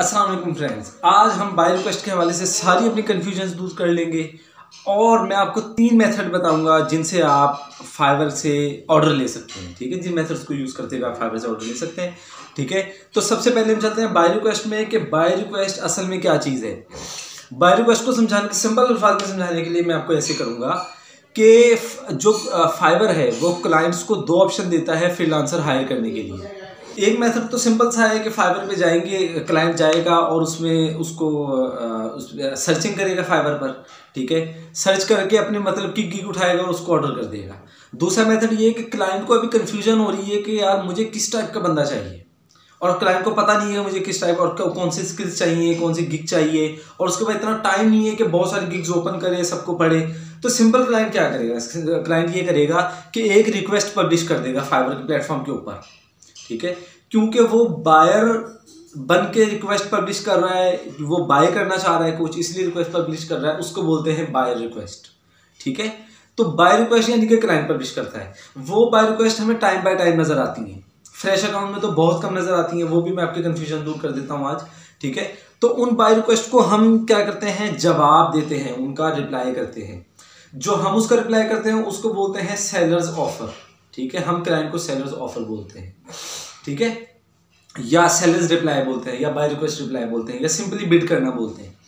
Aslam friends आज हम bye request के हवाले से सारी अपनी कन्फ्यूज़न दूर कर लेंगे और मैं आपको तीन मेथड बताऊँगा जिनसे आप फाइबर से ऑर्डर ले सकते हैं, ठीक है? जिन मेथड्स को यूज़ करते हुए आप फाइबर से ऑर्डर ले सकते हैं, ठीक है? तो सबसे पहले हम चलते हैं बाय रिक्वेस्ट में कि बाय रिक्वेस्ट असल में क्या चीज़ है। बाय रिक्वेस्ट को समझाने के सिंपल अल्फाज में समझाने के लिए मैं आपको ऐसे करूँगा कि जो फाइबर है, वो क्लाइंट्स को दो ऑप्शन देता है फ्रीलांसर हायर करने के लिए। एक मेथड तो सिंपल सा है कि फाइबर पे जाएँगे, क्लाइंट जाएगा और उसमें उसको उस सर्चिंग करेगा फाइबर पर, ठीक है? सर्च करके अपने मतलब की गिग उठाएगा और उसको ऑर्डर कर देगा। दूसरा मेथड ये है कि क्लाइंट को अभी कन्फ्यूज़न हो रही है कि यार मुझे किस टाइप का बंदा चाहिए। और क्लाइंट को पता नहीं है मुझे किस टाइप और कौन सी स्किल्स चाहिए, कौन सी गिग चाहिए, और उसके बाद इतना टाइम नहीं है कि बहुत सारी गिग्स ओपन करे, सबको पढ़े। तो सिंपल क्लाइंट क्या करेगा? क्लाइंट ये करेगा कि एक रिक्वेस्ट पब्लिश कर देगा फाइबर के प्लेटफॉर्म के ऊपर। ठीक है? क्योंकि वो बायर बन के रिक्वेस्ट पब्लिश कर रहा है, वो बाय करना चाह रहा है कुछ, इसलिए रिक्वेस्ट पब्लिश कर रहा है, उसको बोलते हैं बायर रिक्वेस्ट ठीक है? तो बाय रिक्वेस्ट यानी कि क्लाइंट पब्लिश करता है। वो बाय रिक्वेस्ट हमें टाइम बाय टाइम नज़र आती है। फ्रेश अकाउंट में तो बहुत कम नज़र आती है, वो भी मैं आपके कंफ्यूजन दूर कर देता हूँ आज, ठीक है? तो उन बाय रिक्वेस्ट को हम क्या करते हैं? जवाब देते हैं, उनका रिप्लाई करते हैं। जो हम उसका रिप्लाई करते हैं, उसको बोलते हैं सेलर्स ऑफ़र ठीक है? हम क्लाइंट को सेलर्स ऑफ़र बोलते हैं। ठीक है? या सेलर्स रिप्लाई बोलते हैं, या बाय रिक्वेस्ट रिप्लाई बोलते हैं, या सिंपली बिड करना बोलते हैं।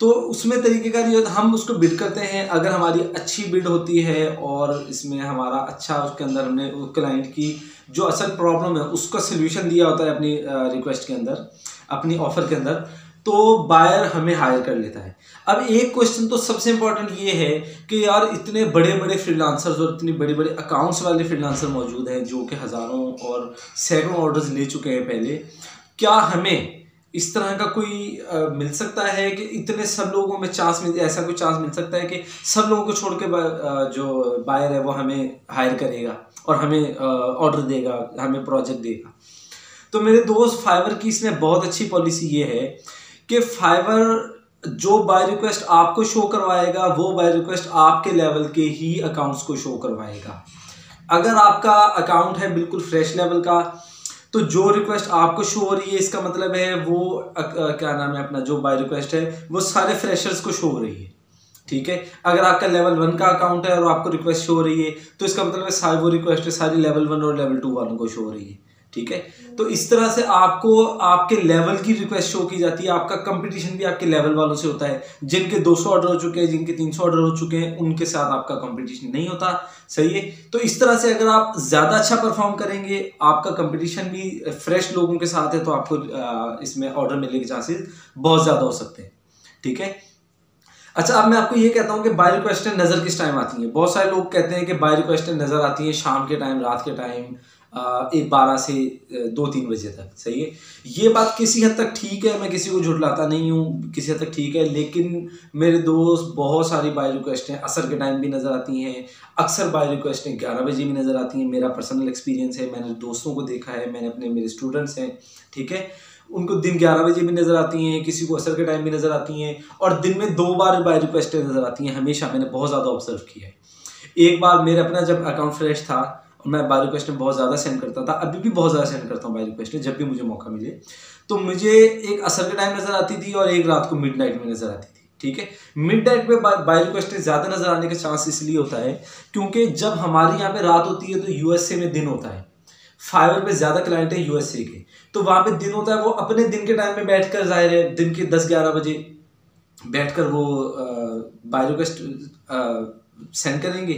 तो उसमें तरीके का जो हम उसको बिड करते हैं, अगर हमारी अच्छी बिड होती है और इसमें हमारा अच्छा उसके अंदर हमने क्लाइंट की जो असल प्रॉब्लम है, उसका सोल्यूशन दिया होता है अपनी रिक्वेस्ट के अंदर, अपनी ऑफ़र के अंदर तो बायर हमें हायर कर लेता है। अब एक क्वेश्चन तो सबसे इंपॉर्टेंट ये है कि यार इतने बड़े बड़े फ्रीलांसर्स और इतने बड़े बड़े अकाउंट्स वाले फ्रीलांसर मौजूद हैं जो कि हज़ारों और सैकड़ों ऑर्डर्स ले चुके हैं पहले। क्या हमें इस तरह का कोई आ, मिल सकता है कि इतने सब लोगों में चांस मिल ऐसा कोई चांस मिल सकता है कि सब लोगों को छोड़ के बा, आ, जो बायर है वो हमें हायर करेगा और हमें ऑर्डर देगा हमें प्रोजेक्ट देगा? तो मेरे दोस्त फाइवर की इसमें बहुत अच्छी पॉलिसी ये है कि फाइवर जो बाय रिक्वेस्ट आपको शो करवाएगा वो बाय रिक्वेस्ट आपके लेवल के ही अकाउंट्स को शो करवाएगा। अगर आपका अकाउंट है बिल्कुल फ्रेश लेवल का तो जो रिक्वेस्ट आपको शो हो रही है इसका मतलब है वो आ, क्या नाम है अपना जो बाय रिक्वेस्ट है वो सारे फ्रेशर्स को शो हो रही है। ठीक है? अगर आपका लेवल वन का अकाउंट है और आपको रिक्वेस्ट शो हो रही है तो इसका मतलब है सारी वो रिक्वेस्ट है सारी लेवल वन और लेवल टू वालों को शो हो रही है। ठीक है? तो इस तरह से आपको, आपके लेवल की रिक्वेस्ट शो की जाती है। आपका कंपटीशन भी आपके लेवल वालों से होता है। जिनके 200 ऑर्डर हो चुके हैं, जिनके 300 ऑर्डर हो चुके हैं, उनके साथ आपका कंपटीशन नहीं होता। सही है? तो इस तरह से अगर आप ज़्यादा अच्छा परफॉर्म करेंगे, आपका कंपटीशन भी फ्रेश लोगों के साथ है तो आपको इसमें ऑर्डर मिलने के चांसेस बहुत ज़्यादा हो सकते हैं। ठीक है? अच्छा अब मैं आपको ये कहता हूँ कि बाय रिक्वेस्टें नज़र किस टाइम आती हैं? बहुत सारे लोग कहते हैं कि बाय रिक्वेस्टें नज़र आती हैं शाम के टाइम रात के टाइम एक बारह से दो तीन बजे तक, सही है? ये बात किसी हद तक ठीक है, मैं किसी को झुटलाता नहीं हूँ, किसी हद तक ठीक है, लेकिन मेरे दोस्त बहुत सारी बाय रिक्वेस्टें असर के टाइम भी नज़र आती हैं, अक्सर बाय रिक्वेस्टें ग्यारह बजे भी नज़र आती हैं, मेरा पर्सनल एक्सपीरियंस है, मैंने दोस्तों को देखा है, मैंने अपने, मेरे स्टूडेंट्स हैं, ठीक है? उनको दिन ग्यारह बजे भी नज़र आती हैं, किसी को असर के टाइम भी नज़र आती हैं, और दिन में दो बार बाय रिक्वेस्टें नज़र आती हैं, हमेशा मैंने बहुत ज़्यादा ऑब्ज़र्व किया है। एक बार मेरे अपना जब अकाउंट फ्रेश था मैं बाय रिक्वेस्ट बहुत ज़्यादा सेंड करता था, अभी भी बहुत ज़्यादा सेंड करता हूँ बाय रिक्वेस्ट जब भी मुझे मौका मिले। तो मुझे एक असर के टाइम नज़र आती थी और एक रात को मिड नाइट में नज़र आती थी, ठीक है? मिड नाइट में बाय रिक्वेस्ट ज़्यादा नज़र आने का चांस इसलिए होता है, क्योंकि जब हमारे यहाँ पे रात होती है तो यूएसए में दिन होता है। फाइवर पे ज़्यादा क्लाइंट है यूएसए के। तो वहाँ पे दिन होता है, वो अपने दिन के टाइम में बैठ कर ज़ाहिर है, दिन के दस ग्यारह बजे बैठ कर वो बाय रिक्वेस्ट सेंड करेंगे।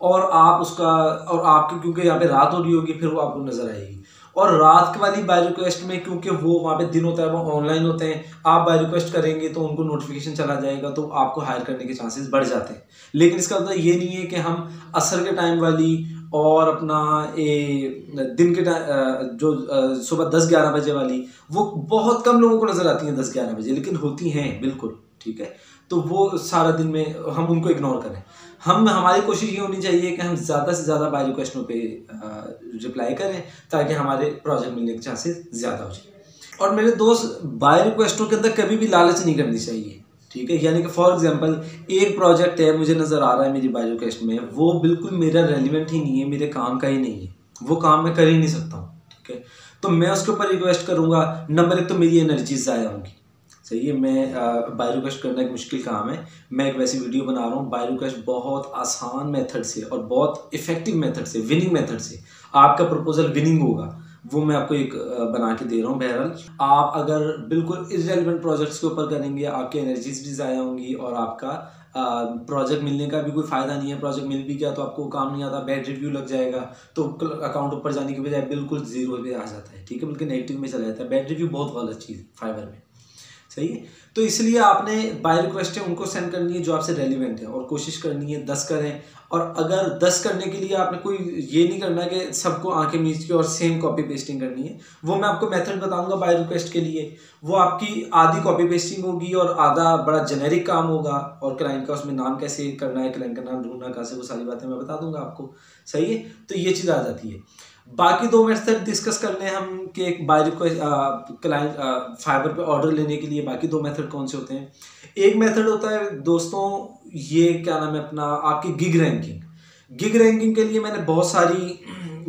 और आप उसका, और आपकी, क्योंकि यहाँ पे रात हो रही होगी, फिर वो आपको नज़र आएगी। और रात वाली बाय रिक्वेस्ट में, क्योंकि वो वहाँ पे दिन होता है, वो ऑनलाइन होते हैं, आप बाय रिक्वेस्ट करेंगे तो उनको नोटिफिकेशन चला जाएगा तो आपको हायर करने के चांसेस बढ़ जाते हैं। लेकिन इसका मतलब ये नहीं है कि हम असर के टाइम वाली और अपना ए दिन के टाइम जो सुबह दस ग्यारह बजे वाली, वो बहुत कम लोगों को नज़र आती हैं दस ग्यारह बजे, लेकिन होती हैं, बिल्कुल, ठीक है। तो वो सारा दिन में हम उनको इग्नोर करें। हम, हमारी कोशिश ये होनी चाहिए कि हम ज़्यादा से ज़्यादा बाय रिक्वेस्टों पर रिप्लाई करें, ताकि हमारे प्रोजेक्ट मिलने के चांसेस ज़्यादा हो जाए। और मेरे दोस्त बाय रिक्वेस्टों के अंदर कभी भी लालच नहीं करनी चाहिए, ठीक है? यानी कि फॉर एग्जांपल एक प्रोजेक्ट है, मुझे नज़र आ रहा है मेरी बाय रिक्वेस्ट में, वो बिल्कुल मेरा रेलिवेंट ही नहीं है, मेरे काम का ही नहीं है। वो काम मैं कर ही नहीं सकता हूँ, ठीक है? तो मैं उसके ऊपर रिक्वेस्ट करूँगा नंबर एक तो मेरी एनर्जी ज़ाया होंगी। सही है, मैं बाय रिक्वेस्ट करना एक मुश्किल काम है। मैं एक वैसी वीडियो बना रहा हूँ बाय रिक्वेस्ट बहुत आसान मेथड से और बहुत इफ़ेक्टिव मेथड से विनिंग मेथड से। आपका प्रपोजल विनिंग होगा, वो मैं आपको एक बना के दे रहा हूँ बहरहाल। आप अगर बिल्कुल इरेलीवेंट प्रोजेक्ट्स के ऊपर करेंगे, आपकी एनर्जीज भी ज़ाया होंगी और आपका प्रोजेक्ट मिलने का भी कोई फ़ायदा नहीं है प्रोजेक्ट मिल भी गया तो आपको काम नहीं आता बैड रिव्यू लग जाएगा तो अकाउंट ऊपर जाने की बजाय बिल्कुल ज़ीरो पे आ जाता है, ठीक है? बल्कि नेगेटिव में चला जाता है। बैड रिव्यू बहुत गलत चीज़ फाइबर में। सही तो इसलिए आपने बाय रिक्वेस्ट है, उनको सेंड करनी है जो आपसे रेलिवेंट है और कोशिश करनी है दस करें। और अगर दस करने के लिए आपने कोई ये नहीं करना कि सबको आँखें मीच के और सेम कॉपी पेस्टिंग करनी है, वो मैं आपको मेथड बताऊँगा बाय रिक्वेस्ट के लिए। वो आपकी आधी कॉपी पेस्टिंग होगी और आधा बड़ा जेनेरिक काम होगा और क्लाइंट का उसमें नाम कैसे करना है क्लाइंट का नाम ढूंढना कैसे वो सारी बातें मैं बता दूँगा आपको। सही है? तो ये चीज़ आ जाती है। बाकी दो मेथड डिस्कस कर लें हम कि एक बाय को क्लाइंट फाइबर पे ऑर्डर लेने के लिए बाकी दो मेथड कौन से होते हैं? एक मेथड होता है, दोस्तों, ये क्या नाम है अपना, आपकी गिग रैंकिंग गिग रैंकिंग के लिए मैंने बहुत सारी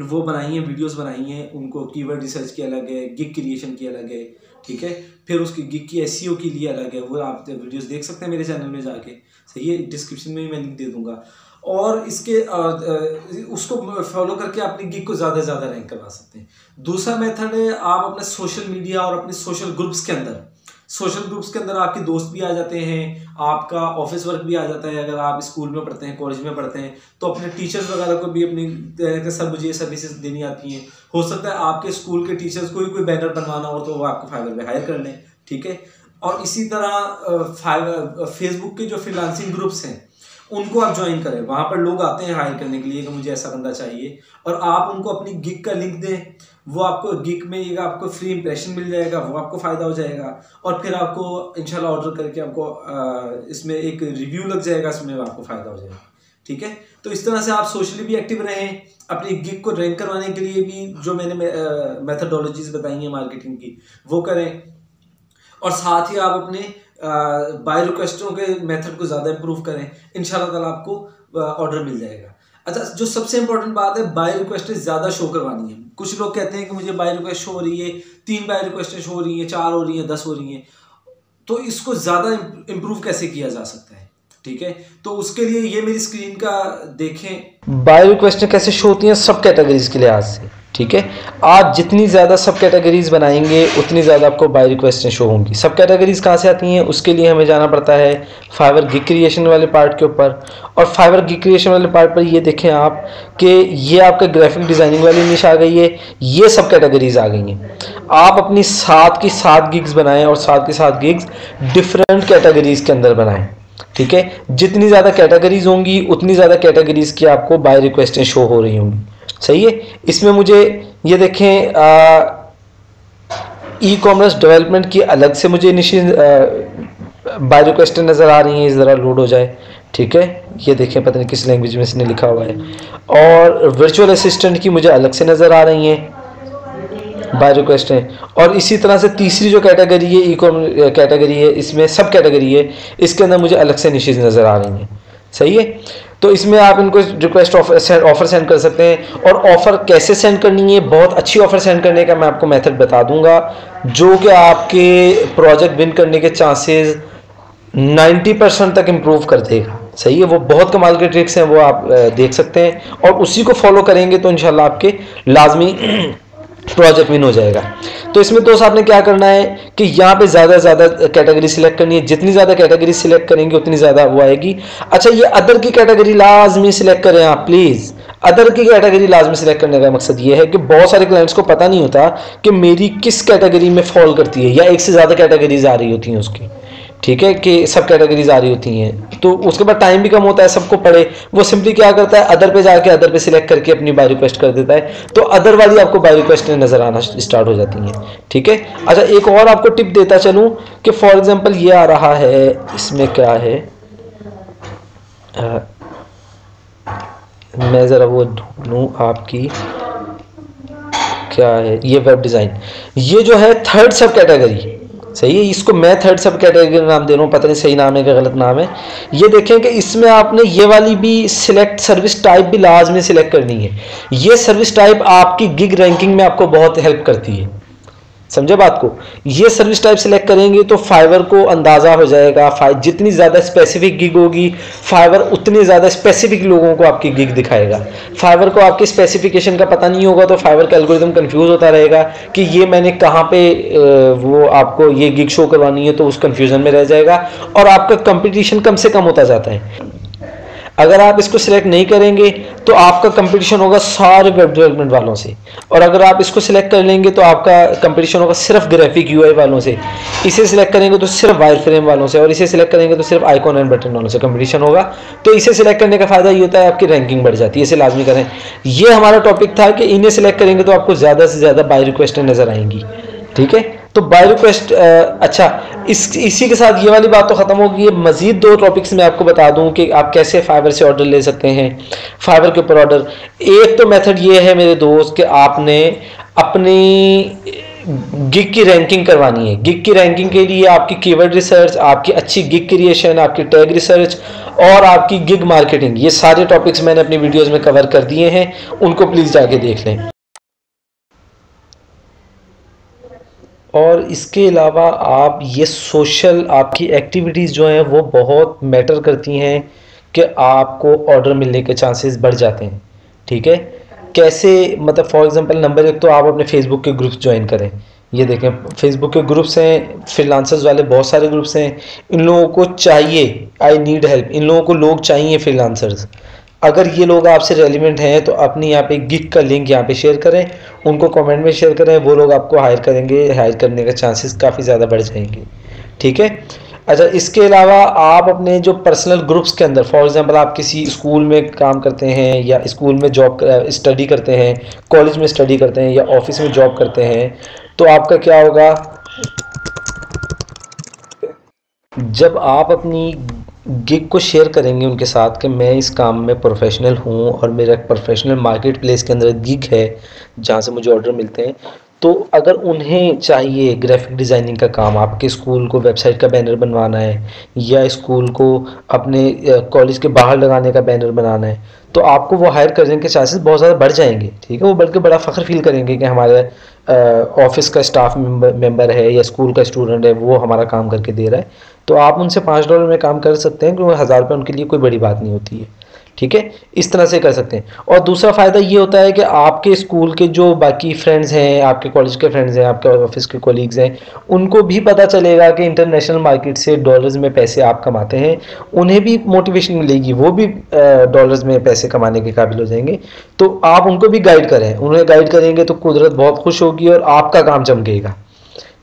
वो बनाई हैं वीडियोस बनाई हैं, उनको कीवर्ड रिसर्च की अलग है गिग क्रिएशन की अलग है, ठीक है? फिर उसकी गिग की एस के लिए अलग है, वो आप वीडियोस देख सकते हैं मेरे चैनल में जाके। सही है डिस्क्रिप्शन में भी मैं लिंक दे दूँगा। और इसके आ, उसको फॉलो करके अपनी गिग को ज़्यादा से ज़्यादा रैंक करवा सकते हैं। दूसरा मेथड है आप अपने सोशल मीडिया और अपने सोशल ग्रुप्स के अंदर सोशल ग्रुप्स के अंदर आपके दोस्त भी आ जाते हैं आपका ऑफ़िस वर्क भी आ जाता है अगर आप स्कूल में पढ़ते हैं कॉलेज में पढ़ते हैं तो अपने टीचर्स वगैरह को भी अपनी सर मुझे ये सर्विसेज़ देनी आती हैं। हो सकता है आपके स्कूल के टीचर्स को भी कोई बैनर बनवाना हो तो वो आपको फाइबर पे हायर कर लें ठीक है? और इसी तरह फेसबुक के जो फ्रीलांसिंग ग्रुप्स हैं उनको आप ज्वाइन करें। वहाँ पर लोग आते हैं हायर करने के लिए कि मुझे ऐसा बंदा चाहिए। और आप उनको अपनी गिग का लिंक दें। वो आपको गिग में ये आपको फ्री इंप्रेशन मिल जाएगा, वो आपको फ़ायदा हो जाएगा। और फिर आपको इंशाल्लाह ऑर्डर करके आपको इसमें एक रिव्यू लग जाएगा, इसमें आपको फ़ायदा हो जाएगा। ठीक है? तो इस तरह से आप सोशली भी एक्टिव रहें। अपनी गिग को रैंक करवाने के लिए भी जो मैंने मेथडोलॉजीज बताई हैं मार्केटिंग की, वो करें। और साथ ही आप अपने बाय रिक्वेस्टों के मेथड को ज़्यादा इंप्रूव करें इन ताला आपको ऑर्डर मिल जाएगा। अच्छा जो सबसे इंपॉर्टेंट बात है बाय रिक्वेस्ट ज़्यादा शो करवानी है। कुछ लोग कहते हैं कि मुझे बाय रिक्वेस्ट हो रही है, तीन बाय रिक्वेस्ट हो रही हैं, चार हो रही हैं, दस हो रही हैं। तो इसको ज़्यादा इम्प्रूव कैसे किया जा सकता है? ठीक है? तो उसके लिए ये मेरी स्क्रीन का देखें। बाय रिक्वेस्ट कैसे शो होती हैं, सब कैटेगरीज के लिहाज से। ठीक है? आप जितनी ज़्यादा सब कैटेगरीज बनाएँगे, उतनी ज़्यादा आपको बाय रिक्वेस्टें शो होंगी। सब कैटेगरीज कहाँ से आती हैं? उसके लिए हमें जाना पड़ता है फाइबर गिग क्रिएशन वाले पार्ट के ऊपर। और फाइबर गिग क्रिएशन वाले पार्ट पर ये देखें आप कि ये आपका ग्राफिक डिज़ाइनिंग वाली निश आ गई है, ये सब कैटेगरीज आ गई हैं। आप अपनी सात की सात गिग्स बनाएँ और सात की सात गिग्स डिफरेंट कैटेगरीज के अंदर बनाएँ। ठीक है? जितनी ज़्यादा कैटेगरीज होंगी, उतनी ज़्यादा कैटेगरीज की आपको बाय रिक्वेस्टें शो हो रही होंगी। सही है? इसमें मुझे ये देखें ई कॉमर्स डेवलपमेंट की अलग से मुझे निश्चित बाय रिक्वेस्ट नज़र आ रही हैं ज़रा लोड हो जाए, ठीक है? ये देखें, पता नहीं किस लैंग्वेज में इसने लिखा हुआ है। और वर्चुअल असिस्टेंट की मुझे अलग से नज़र आ रही हैं बाय रिक्वेस्ट हैं और इसी तरह से तीसरी जो कैटेगरी है ई कॉम कैटेगरी है, इसमें सब कैटेगरी है, इसके अंदर मुझे अलग से निश्चित नज़र आ रही हैं। सही है? तो इसमें आप इनको रिक्वेस्ट ऑफ़र सेंड कर सकते हैं। और ऑफ़र कैसे सेंड करनी है? बहुत अच्छी ऑफ़र सेंड करने का मैं आपको मेथड बता दूँगा, जो कि आपके प्रोजेक्ट विन करने के चांसेस 90 परसेंट तक इम्प्रूव कर देगा। सही है? वो बहुत कमाल के ट्रिक्स हैं, वो आप देख सकते हैं। और उसी को फॉलो करेंगे तो इंशाल्लाह आपके लाजमी प्रोजेक्ट विन हो जाएगा। तो इसमें दोस्त आपने क्या करना है कि यहाँ पे ज़्यादा से ज़्यादा कैटेगरी सिलेक्ट करनी है। जितनी ज़्यादा कैटेगरी सिलेक्ट करेंगे, उतनी ज़्यादा वो आएगी। अच्छा ये अदर की कैटेगरी लाजमी सिलेक्ट करें आप प्लीज़ अदर की कैटेगरी लाजमी सिलेक्ट करने का मकसद ये है कि बहुत सारे क्लाइंट्स को पता नहीं होता कि मेरी किस कैटेगरी में फॉल करती है या एक से ज़्यादा कैटेगरीज आ रही होती हैं उसकी। ठीक है कि सब कैटेगरीज आ रही होती हैं। तो उसके बाद टाइम भी कम होता है सबको पढ़े। वो सिंपली क्या करता है अदर पे जाके अदर पे सिलेक्ट करके अपनी बाय रिक्वेस्ट कर देता है। तो अदर वाली आपको बाय रिक्वेस्ट नज़र आना स्टार्ट हो जाती हैं। ठीक है? अच्छा एक और आपको टिप देता चलूँ कि फॉर एग्ज़ाम्पल ये आ रहा है इसमें क्या है? आ, मैं ज़रा वो ढूंढूँ आपकी। क्या है? ये वेब डिज़ाइन ये जो है थर्ड सब कैटेगरी सही है, इसको मैं थर्ड सब कैटेगरी का नाम दे रहा हूँ, पता नहीं सही नाम है क्या गलत नाम है। ये देखें कि इसमें आपने ये वाली भी सिलेक्ट सर्विस टाइप भी लाजमी सिलेक्ट करनी है। ये सर्विस टाइप आपकी गिग रैंकिंग में आपको बहुत हेल्प करती है। समझे बात को? ये सर्विस टाइप सेलेक्ट करेंगे तो फाइवर को अंदाज़ा हो जाएगा। फाइव जितनी ज़्यादा स्पेसिफिक गिग होगी फाइवर उतनी ज़्यादा स्पेसिफिक लोगों को आपकी गिग दिखाएगा। फाइवर को आपकी स्पेसिफिकेशन का पता नहीं होगा तो फाइवर का एल्गोरिदम कंफ्यूज होता रहेगा कि ये मैंने कहाँ पे वो आपको ये गिग शो करवानी है तो उस कंफ्यूजन में रह जाएगा और आपका कंपटीशन कम से कम होता जाता है। अगर आप इसको सिलेक्ट नहीं करेंगे तो आपका कंपटीशन होगा सारे वेब डेवलपमेंट वालों से। और अगर आप इसको सिलेक्ट कर लेंगे तो आपका कंपटीशन होगा सिर्फ़ ग्राफिक यूआई वालों से। इसे सिलेक्ट करेंगे तो सिर्फ़ वायर फ्रेम वालों से। और इसे सिलेक्ट करेंगे तो सिर्फ़ आइकॉन एंड बटन वालों से कंपटीशन होगा। तो इसे सिलेक्ट करने का फ़ायदा ये होता है, आपकी रैंकिंग बढ़ जाती है। इसे लाजमी करें। ये हमारा टॉपिक था कि इन्हें सिलेक्ट करेंगे तो आपको ज़्यादा से ज़्यादा बाई रिक्वेस्टें नज़र आएँगी। ठीक है? तो बाय रिक्वेस्ट अच्छा इस, इसी के साथ ये वाली बात तो ख़त्म होगी। मज़ीद दो टॉपिक्स मैं आपको बता दूँ कि आप कैसे फाइबर से ऑर्डर ले सकते हैं फाइबर के ऊपर ऑर्डर एक तो मेथड ये है मेरे दोस्त कि आपने अपनी गिग की रैंकिंग करवानी है। गिग की रैंकिंग के लिए आपकी कीवर्ड रिसर्च आपकी अच्छी गिग क्रिएशन आपकी टैग रिसर्च और आपकी गिग मार्केटिंग ये सारे टॉपिक्स मैंने अपनी वीडियोस में कवर कर दिए हैं। उनको प्लीज़ जाके देख लें। और इसके अलावा आप, ये सोशल आपकी एक्टिविटीज़ जो हैं, वो बहुत मैटर करती हैं कि आपको ऑर्डर मिलने के चांसेस बढ़ जाते हैं। ठीक है? कैसे मतलब फॉर एग्जांपल नंबर एक तो आप अपने फेसबुक के ग्रुप्स ज्वाइन करें। ये देखें फेसबुक के ग्रुप्स हैं फ्रीलांसर्स वाले बहुत सारे ग्रुप्स हैं। इन लोगों को चाहिए आई नीड हेल्प इन लोगों को लोग चाहिए फ्रीलांसर्स अगर ये लोग आपसे रेलिवेंट हैं तो अपनी यहाँ पे गिग का लिंक यहाँ पे शेयर करें। उनको कमेंट में शेयर करें। वो लोग आपको हायर करेंगे। हायर करने का चांसेस काफ़ी ज़्यादा बढ़ जाएँगे। ठीक है? अच्छा इसके अलावा आप अपने जो पर्सनल ग्रुप्स के अंदर फॉर एग्जांपल आप किसी स्कूल में काम करते हैं या स्कूल में जॉब स्टडी करते हैं कॉलेज में स्टडी करते हैं या ऑफ़िस में जॉब करते हैं तो आपका क्या होगा? जब आप अपनी गिग को शेयर करेंगे उनके साथ कि मैं इस काम में प्रोफेशनल हूँ और मेरा प्रोफेशनल मार्केट प्लेस के अंदर गिग है जहाँ से मुझे ऑर्डर मिलते हैं। तो अगर उन्हें चाहिए ग्राफिक डिज़ाइनिंग का काम, आपके स्कूल को वेबसाइट का बैनर बनवाना है, या स्कूल को अपने कॉलेज के बाहर लगाने का बैनर बनाना है तो आपको वो हायर करने के चांसेस बहुत ज़्यादा बढ़ जाएँगे, ठीक है? वो बल्कि बड़ा फ़ख्र फील करेंगे कि हमारे ऑफ़िस का स्टाफ मेंबर है या स्कूल का स्टूडेंट है, वो हमारा काम करके दे रहा है। तो आप उनसे पाँच डॉलर में काम कर सकते हैं, क्योंकि हज़ार रुपये उनके लिए कोई बड़ी बात नहीं होती है। ठीक है? इस तरह से कर सकते हैं। और दूसरा फ़ायदा ये होता है कि आपके स्कूल के जो बाकी फ्रेंड्स हैं, आपके कॉलेज के फ्रेंड्स हैं, आपके ऑफ़िस के कोलीग्स हैं, उनको भी पता चलेगा कि इंटरनेशनल मार्केट से डॉलर्स में पैसे आप कमाते हैं। उन्हें भी मोटिवेशन मिलेगी, वो भी डॉलर्स में पैसे कमाने के काबिल हो जाएँगे। तो आप उनको भी गाइड करें। उन्हें गाइड करेंगे तो कुदरत बहुत खुश होगी और आपका काम चमकेगा।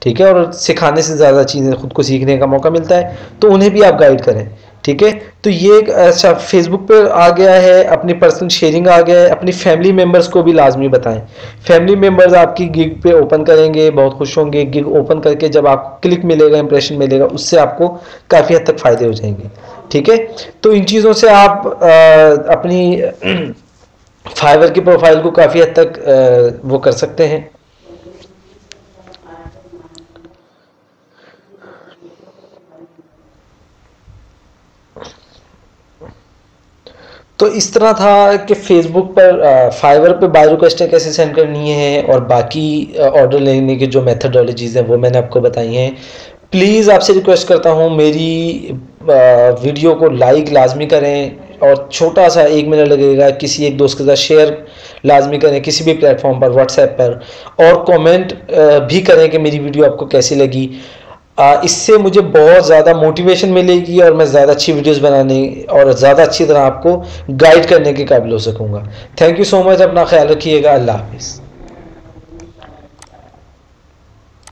ठीक है? और सिखाने से ज़्यादा चीज़ें, खुद को सीखने का मौका मिलता है। तो उन्हें भी आप गाइड करें। ठीक है? तो ये अच्छा फेसबुक पर आ गया है अपनी पर्सनल शेयरिंग आ गया है अपनी फैमिली मेंबर्स को भी लाजमी बताएँ। फैमिली मेंबर्स आपकी गिग पे ओपन करेंगे बहुत खुश होंगे। गिग ओपन करके जब आपको क्लिक मिलेगा इंप्रेशन मिलेगा उससे आपको काफ़ी हद तक फ़ायदे हो जाएँगे। ठीक है? तो इन चीज़ों से आप आ, अपनी फाइवर की प्रोफ़ाइल को काफ़ी हद तक आ, वो कर सकते हैं। तो इस तरह था कि फेसबुक पर फाइवर पे बायो रिक्वेस्टें कैसे सेंड करनी है और बाकी ऑर्डर लेने के जो मेथडोलॉजीज़ हैं वो मैंने आपको बताई हैं। प्लीज़ आपसे रिक्वेस्ट करता हूँ, मेरी वीडियो को लाइक लाजमी करें और छोटा सा एक मिनट लगेगा किसी एक दोस्त के साथ शेयर लाजमी करें किसी भी प्लेटफॉर्म पर व्हाट्सएप पर और कमेंट भी करें कि मेरी वीडियो आपको कैसी लगी। इससे मुझे बहुत ज़्यादा मोटिवेशन मिलेगी और मैं ज़्यादा अच्छी वीडियोस बनाने और ज़्यादा अच्छी तरह आपको गाइड करने के काबिल हो सकूँगा। थैंक यू सो मच अपना ख्याल रखिएगा, अल्लाह हाफिज़।